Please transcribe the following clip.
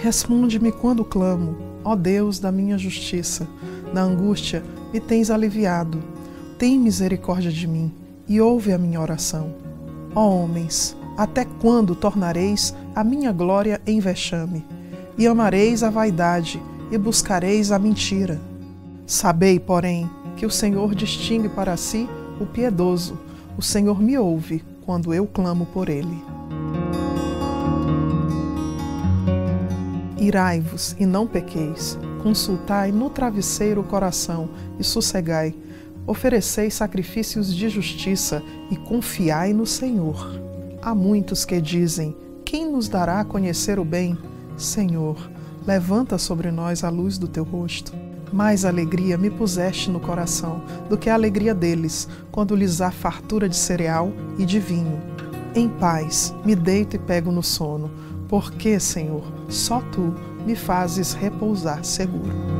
Responde-me quando clamo, ó Deus da minha justiça. Na angústia me tens aliviado. Tem misericórdia de mim e ouve a minha oração. Ó homens, até quando tornareis a minha glória em vexame? E amareis a vaidade e buscareis a mentira. Sabei, porém, que o Senhor distingue para si o piedoso. O Senhor me ouve quando eu clamo por ele. Irai-vos e não pequeis. Consultai no travesseiro o coração e sossegai. Ofereceis sacrifícios de justiça e confiai no Senhor. Há muitos que dizem: Quem nos dará a conhecer o bem? Senhor, levanta sobre nós a luz do teu rosto. Mais alegria me puseste no coração do que a alegria deles, quando lhes há fartura de cereal e de vinho. Em paz me deito e pego no sono, porque, Senhor, só tu me fazes repousar seguro.